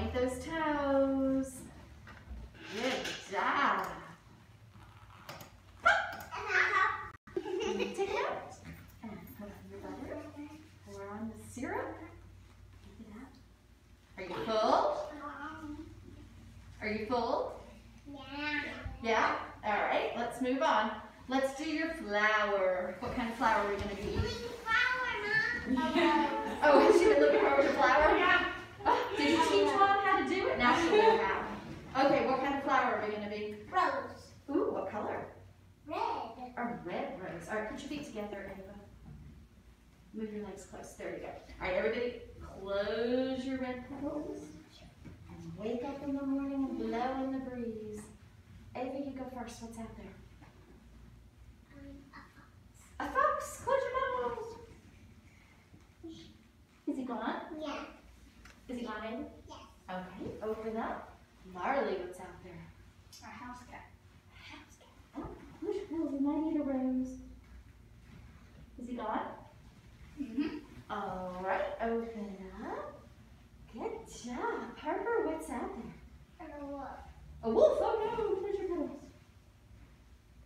Point those toes. Good job. Take it out. And put on your butter. Pour on the syrup. Take it out. Are you full? Are you full? Yeah? Yeah? All right, let's move on. Let's do your flour. What kind of flour are we going to be using? Oh, oh has she been looking forward to flour? Yeah. Oh, did you teach mom how to do it? Now she knows how. Okay, what kind of flower are we going to be? Rose. Ooh, what color? Red. A red rose. All right, put your feet together, Ava. Move your legs close. There you go. All right, everybody, close your red petals and wake up in the morning and blow in the breeze. Ava, you go first. What's out there? Um, a fox. A fox. Close your petals. Is he gone? Yeah. Is he gone, Ava? Yes. Okay, open up. Marley, what's out there? A house cat. A House cat. Oh, pills. He might eat a rose. Is he gone? Mm-hmm. All right, open up. Good job. Harper, what's out there? A wolf. A wolf. No.